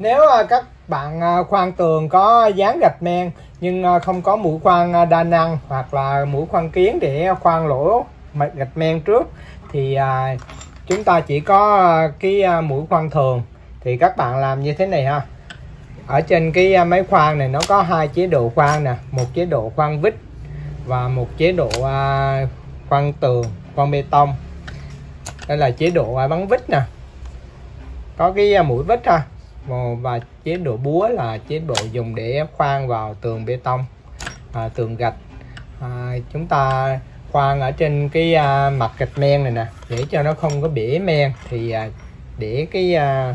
nếu à, các bạn à, khoan tường có dán gạch men nhưng à, không có mũi khoan đa năng hoặc là mũi khoan kiến để khoan lỗ mạch gạch men trước, thì chúng ta chỉ có cái mũi khoan thường. Thì các bạn làm như thế này ha. Ở trên cái máy khoan này nó có hai chế độ khoan nè, một chế độ khoan vít và một chế độ khoan tường, khoan bê tông. Đây là chế độ bắn vít nè. Có cái mũi vít ha. Và- chế độ búa là chế độ dùng để khoan vào tường bê tông à, tường gạch. À, chúng ta khoan ở trên cái à, mặt gạch men này nè để cho nó không có bể men. Thì à, để cái à,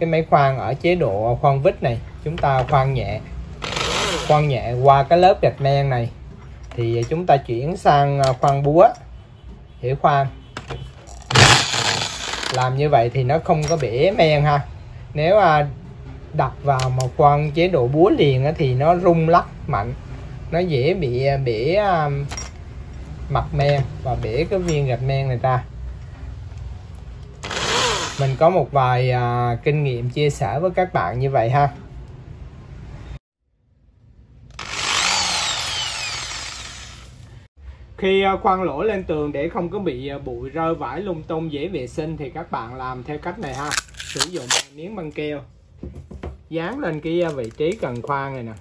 cái máy khoan ở chế độ khoan vít này chúng ta khoan nhẹ khoan nhẹ qua cái lớp gạch men này. Thì chúng ta chuyển sang à, khoan búa để khoan. Làm như vậy thì nó không có bể men ha nếu à, đặt vào một khoan chế độ búa liền á, thì nó rung lắc mạnh. Nó dễ bị à, bể à, mặt men và bể cái viên gạch men này ra mình có một vài à, kinh nghiệm chia sẻ với các bạn như vậy ha. Khi à, khoan lỗ lên tường để không có bị à, bụi rơi vãi lung tung dễ vệ sinh thì các bạn làm theo cách này ha sử dụng miếng băng keo. Dán lên cái à, vị trí cần khoan này nè.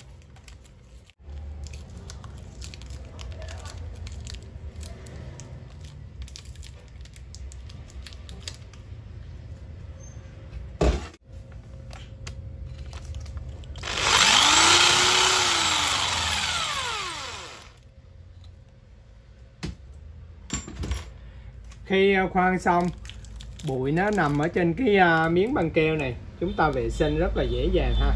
Khi à, khoan xong bụi nó nằm ở trên cái uh, miếng băng keo này. Chúng ta vệ sinh rất là dễ dàng ha.